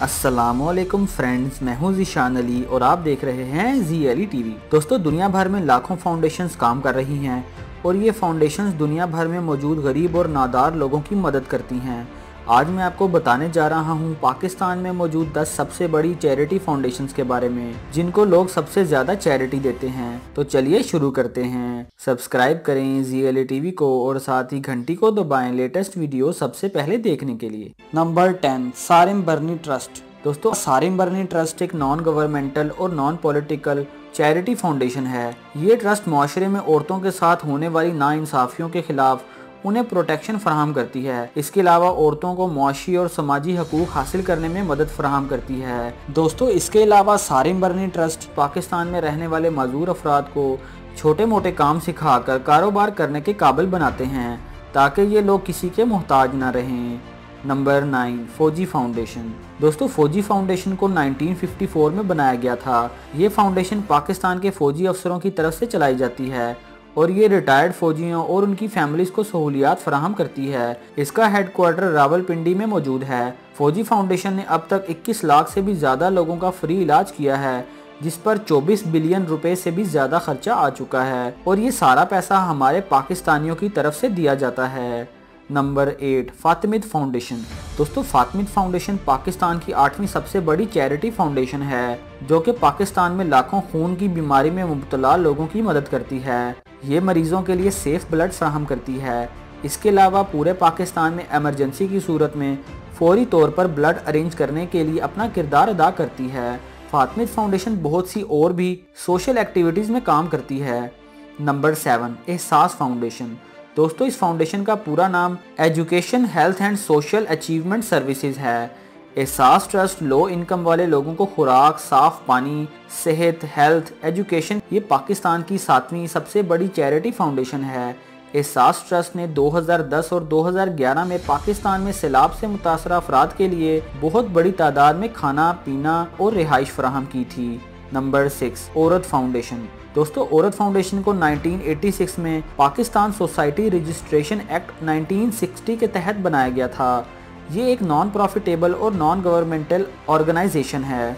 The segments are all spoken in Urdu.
السلام علیکم فرینڈز، میں ہوں ذیشان علی اور آپ دیکھ رہے ہیں زی علی ٹی وی۔ دوستو، دنیا بھر میں لاکھوں فاؤنڈیشنز کام کر رہی ہیں اور یہ فاؤنڈیشنز دنیا بھر میں موجود غریب اور نادار لوگوں کی مدد کرتی ہیں۔ آج میں آپ کو بتانے جا رہا ہوں پاکستان میں موجود دس سب سے بڑی چیریٹی فاؤنڈیشنز کے بارے میں، جن کو لوگ سب سے زیادہ چیریٹی دیتے ہیں۔ تو چلیے شروع کرتے ہیں۔ سبسکرائب کریں زی ایل ٹی وی کو اور ساتھ ہی گھنٹی کو دبائیں لیٹسٹ ویڈیو سب سے پہلے دیکھنے کے لیے۔ Number ten, Saarim Burney trust. دوستو، سارم برنی ٹرسٹ ایک نان گورنمنٹل اور نان پولیٹیکل چیریٹی فاؤنڈیشن ہے۔ یہ ٹرسٹ معاشرے میں عورتوں کے ساتھ ہونے والی نا انصافیوں کے خلاف انہیں پروٹیکشن فراہم کرتی ہے۔ اس کے علاوہ عورتوں کو معاشی اور سماجی حقوق حاصل کرنے میں مدد فراہم کرتی ہے۔ دوستو، اس کے علاوہ سارم برنی ٹرسٹ پاکستان میں رہنے والے معذور افراد کو چھوٹے موٹے کام سکھا کر کاروبار کرنے کے قابل بناتے ہیں تاکہ یہ لوگ کسی کے محتاج نہ رہیں۔ Number nine, Fauji foundation. دوستو، فوجی فاؤنڈیشن کو نائنٹین ففٹی فور میں بنایا گیا تھا۔ یہ فاؤنڈیشن پاکستان کے فوجی افسروں کی طرف سے چلائی جاتی ہے۔ اور یہ ریٹائرڈ فوجیوں اور ان کی فیملیز کو سہولیات فراہم کرتی ہے۔ اس کا ہیڈ کوارٹر راول پنڈی میں موجود ہے۔ فوجی فاؤنڈیشن نے اب تک اکیس لاکھ سے بھی زیادہ لوگوں کا فری علاج کیا ہے، جس پر چوبیس بلین روپے سے بھی زیادہ خرچہ آ چکا ہے۔ اور یہ سارا پیسہ ہمارے پاکستانیوں کی طرف سے دیا جاتا ہے۔ نمبر ایٹ فاطمد فاؤنڈیشن دوستو فاطمد فاؤنڈیشن پاکستان کی آٹھویں سب سے بڑی چیریٹی فاؤنڈیشن ہے، جو کہ پاکستان میں لاکھوں خون کی بیماری میں مبتلا لوگوں کی مدد کرتی ہے۔ یہ مریضوں کے لیے سیف بلڈ فراہم کرتی ہے۔ اس کے علاوہ پورے پاکستان میں ایمرجنسی کی صورت میں فوری طور پر بلڈ ارینج کرنے کے لیے اپنا کردار ادا کرتی ہے۔ فاطمد فاؤنڈیشن بہت سی اور بھی سوشل ایکٹیویٹیز میں کام کرتی ہے۔ نمبر سیون، احساس فاؤنڈیشن دوستو، اس فاؤنڈیشن کا پورا نام education health and social achievement services ہے۔ احساس ٹرسٹ لو انکم والے لوگوں کو خوراک، صاف پانی، صحت ہیلتھ ایجوکیشن یہ پاکستان کی ساتویں سب سے بڑی چیریٹی فاؤنڈیشن ہے۔ احساس ٹرسٹ نے دو ہزار دس اور دو ہزار گیارہ میں پاکستان میں سیلاب سے متاثرہ افراد کے لیے بہت بڑی تعداد میں کھانا، پینا اور رہائش فراہم کی تھی۔ نمبر سکس، عورت فاؤنڈیشن دوستو، عورت فاؤنڈیشن کو نائنٹین ایٹی سکس میں Pakistan society registration act nineteen sixty کے تحت بنایا گیا تھا۔ یہ ایک نان پروفیٹیبل اور نان گورنمنٹل آرگنائزیشن ہے،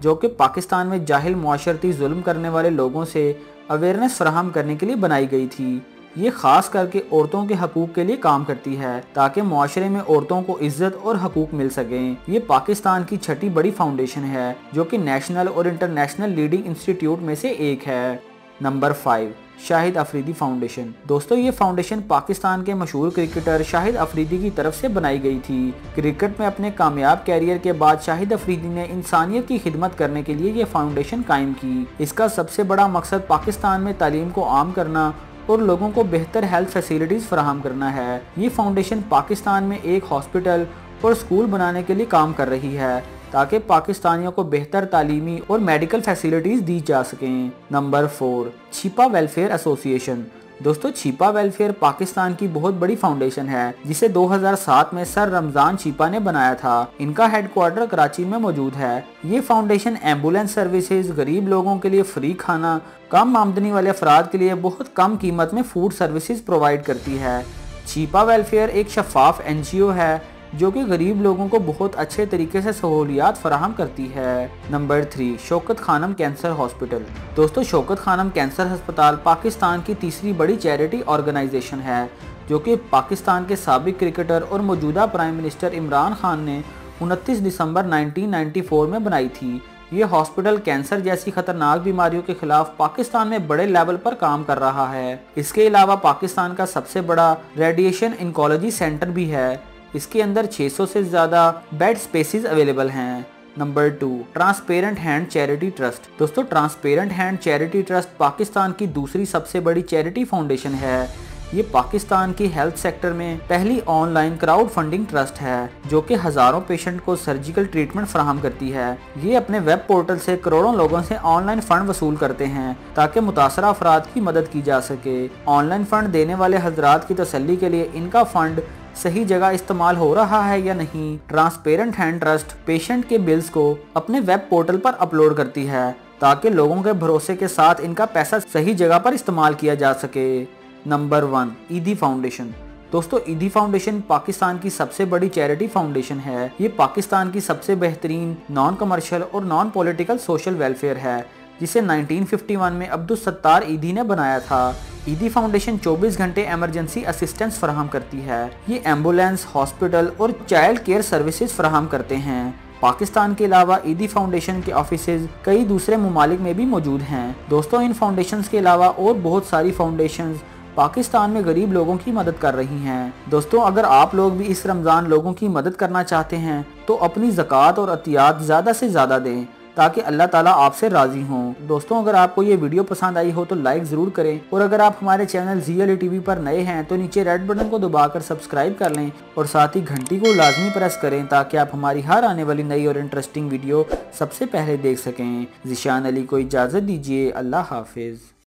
جو کہ پاکستان میں جاہل معاشرتی ظلم کرنے والے لوگوں سے اویرنس فراہم کرنے کے لیے بنائی گئی تھی۔ یہ خاص کر کے عورتوں کے حقوق کے لیے کام کرتی ہے، تاکہ معاشرے میں عورتوں کو عزت اور حقوق مل سکیں۔ یہ پاکستان کی چھٹی بڑی فاؤنڈیشن ہے، جو کہ نیشنل اور انٹرنیشنل لیڈنگ انسٹیٹیوٹ میں سے ایک ہے۔ Number five Shahid Afridi foundation. دوستو، یہ فاؤنڈیشن پاکستان کے مشہور کرکٹر شاہد افریدی کی طرف سے بنائی گئی تھی۔ کرکٹ میں اپنے کامیاب کیریئر کے بعد شاہد افریدی نے انسانیت کی خدمت کرنے کے لیے یہ فاؤنڈیشن قائم کی۔ اس کا سب سے بڑا مقصد پاکستان میں تعلیم کو عام کرنا اور لوگوں کو بہتر ہیلتھ فیسیلیٹیز فراہم کرنا ہے۔ یہ فاؤنڈیشن پاکستان میں ایک ہاسپٹل اور سکول بنانے کے لیے کام کر رہی ہے۔ تاکہ پاکستانیوں کو بہتر تعلیمی اور میڈیکل فیسیلیٹیز دی جا سکیں۔ Number four Chhipa welfare association دوستو، چھیپا ویلفیئر پاکستان کی بہت بڑی فاؤنڈیشن ہے، جسے دو ہزار سات میں سر رمضان چھیپا نے بنایا تھا۔ ان کا ہیڈ کوارٹر کراچی میں موجود ہے۔ یہ فاؤنڈیشن ایمبولینس سروسز غریب لوگوں کے لیے فری کھانا، کم آمدنی والے افراد کے لیے بہت کم قیمت میں فوڈ سروسز پرووائڈ کرتی ہے۔ چھیپا ویلفیئر ایک شفاف این جی او ہے۔ جو کہ غریب لوگوں کو بہت اچھے طریقے سے سہولیات فراہم کرتی ہے۔ نمبر تھری، شوکت خانم کینسر ہاسپٹل۔ دوستو، شوکت خانم کینسر ہسپتال پاکستان کی تیسری بڑی چیریٹی آرگنائزیشن ہے، جو کہ پاکستان کے سابق کرکٹر اور موجودہ پرائم منسٹر عمران خان نے انتیس دسمبر نائنٹین نائنٹی فور میں بنائی تھی۔ یہ ہاسپٹل کینسر جیسی خطرناک بیماریوں کے خلاف پاکستان میں بڑے لیول پر کام کر رہا ہے۔ اس کے علاوہ پاکستان کا سب سے بڑا ریڈیشن انکولوجی سینٹر بھی ہے۔ اس کے اندر 600 سے زیادہ بیڈ سپیسز اویلیبل ہیں. Number two transparent hand charity trust دوستو transparent hand charity trust Pakistan کی دوسری سب سے بڑی چیریٹی فاؤنڈیشن ہے. یہ پاکستان کی ہیلتھ سیکٹر میں پہلی online crowd funding trust ہے جو کہ ہزاروں پیشنٹ کو سرجیکل ٹریٹمنٹ فراہم کرتی ہے. یہ اپنے ویب پورٹل سے کروڑوں لوگوں سے آن لائن فنڈ وصول کرتے ہیں تاکہ متاثرہ افراد کی مدد کی جا سکے. آن لائن فنڈ دینے والے حضرات کی تسلی کے لیے ان کا فنڈ صحیح جگہ استعمال ہو رہا ہے یا نہیں ٹرانسپیرنٹ ہینڈ ٹرسٹ پیشنٹ کے بلز کو اپنے ویب پورٹل پر اپلوڈ کرتی ہے تاکہ لوگوں کے بھروسے کے ساتھ ان کا پیسہ صحیح جگہ پر استعمال کیا جا سکے۔ نمبر ون ایدی فاؤنڈیشن دوستو ایدی فاؤنڈیشن پاکستان کی سب سے بڑی چیریٹی فاؤنڈیشن ہے۔ یہ پاکستان کی سب سے بہترین نان کمرشل اور نان پولیٹیکل سوشل ویلفیئر ہے۔ جسے 1951 میں عبدالستار ایدی نے بنایا تھا۔ ایدی فاؤنڈیشن چوبیس گھنٹے ایمرجنسی اسسٹنس فراہم کرتی ہے۔ یہ ایمبولینس، ہاسپٹل اور چائلڈ کیئر سروسز فراہم کرتے ہیں۔ پاکستان کے علاوہ ایدی فاؤنڈیشن کے آفیسز کئی دوسرے ممالک میں بھی موجود ہیں۔ دوستوں ان فاؤنڈیشنز کے علاوہ اور بہت ساری فاؤنڈیشنز پاکستان میں غریب لوگوں کی مدد کر رہی ہیں۔ دوستوں اگر آپ لوگ بھی اس رمضان لوگوں کی مدد کرنا چاہتے ہیں، تو اپنی زکوٰۃ اور عطیات زیادہ سے زیادہ دیں۔ تاکہ اللہ تعالیٰ آپ سے راضی ہوں۔ دوستوں، اگر آپ کو یہ ویڈیو پسند آئی ہو تو لائک ضرور کریں اور اگر آپ ہمارے چینل زی ٹی وی پر نئے ہیں تو نیچے ریڈ بٹن کو دبا کر سبسکرائب کر لیں اور ساتھ ہی گھنٹی کو لازمی پریس کریں تاکہ آپ ہماری ہر آنے والی نئی اور انٹرسٹنگ ویڈیو سب سے پہلے دیکھ سکیں۔ ذیشان علی کو اجازت دیجیے اللہ حافظ۔